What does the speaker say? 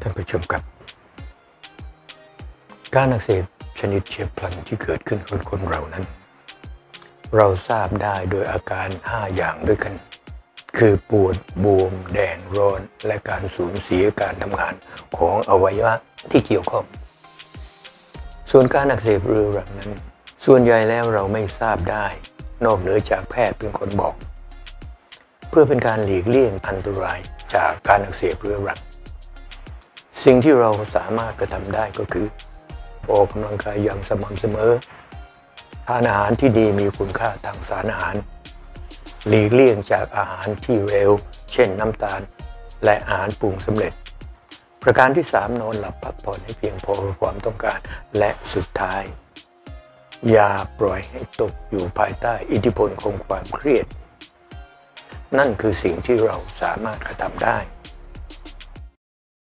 ท่านผู้ชมครับ การอักเสบชนิดเฉียบพลันที่เกิดขึ้นกับคนเรานั้น เราทราบได้โดยอาการ 5 อย่างด้วยกัน คือปวดบวม แดงร้อน และการสูญเสียการทำงานของอวัยวะที่เกี่ยวข้อง ส่วนการอักเสบเรื้อรังนั้น ส่วนใหญ่แล้วเราไม่ทราบได้ นอกเหนือจากแพทย์เป็นคนบอก เพื่อเป็นการหลีกเลี่ยงอันตรายจากการอักเสบเรื้อรัง สิ่งที่เราสามารถกระทำได้ก็คือออกกำลังกายอย่างสม่ำเสมอทานอาหารที่ดีมีคุณค่าทางสารอาหาร หลีกเลี่ยงจากอาหารที่เร็ว เช่นน้ำตาล และอาหารปรุงสำเร็จ ประการที่ 3 นอนหลับพักผ่อนให้เพียงพอความต้องการและสุดท้าย อย่าปล่อยให้ตกอยู่ภายใต้อิทธิพลของความเครียด นั่นคือสิ่งที่เราสามารถกระทำได้